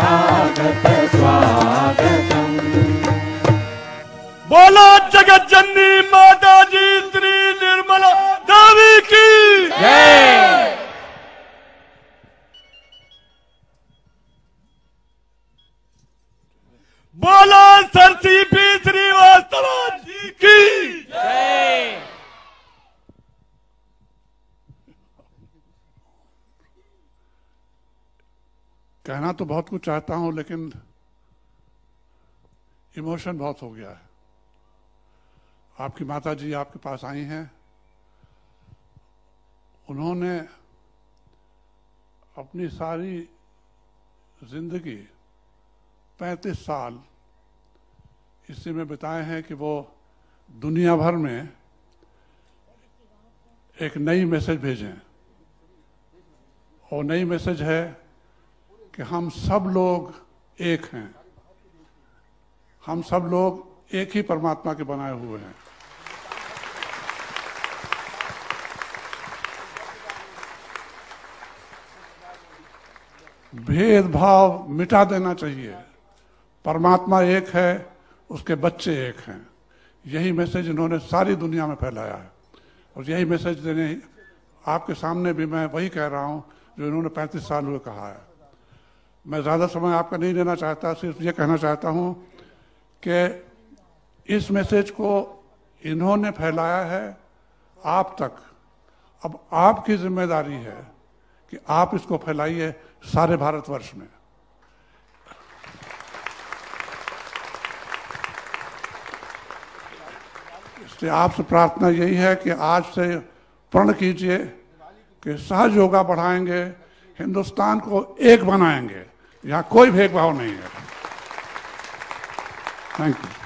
स्वागत स्वागतम। बोलो जगत जननी माता जी श्री निर्मला देवी की। बोलो सरसी पी श्रीवास्तव जी की जय कहना तो बहुत कुछ चाहता हूँ, लेकिन इमोशन बहुत हो गया है। आपकी माता जी आपके पास आई हैं। उन्होंने अपनी सारी ज़िंदगी, पैंतीस साल, इसी में बिताए हैं कि वो दुनिया भर में एक नई मैसेज भेजें। और नई मैसेज है कि हम सब लोग एक हैं। हम सब लोग एक ही परमात्मा के बनाए हुए हैं। भेदभाव मिटा देना चाहिए। परमात्मा एक है, उसके बच्चे एक हैं। यही मैसेज इन्होंने सारी दुनिया में फैलाया है। और यही मैसेज देने आपके सामने भी मैं वही कह रहा हूँ, जो इन्होंने पैंतीस साल हुए कहा है। मैं ज़्यादा समय आपका नहीं देना चाहता, सिर्फ़ ये कहना चाहता हूँ कि इस मैसेज को इन्होंने फैलाया है आप तक। अब आपकी ज़िम्मेदारी है कि आप इसको फैलाइए सारे भारतवर्ष में। इसलिए आपसे प्रार्थना यही है कि आज से प्रण कीजिए, कि सहज योगा बढ़ाएँगे हिंदुस्तान को एक बनाएँगे। यहाँ कोई भेदभाव नहीं है। Thank you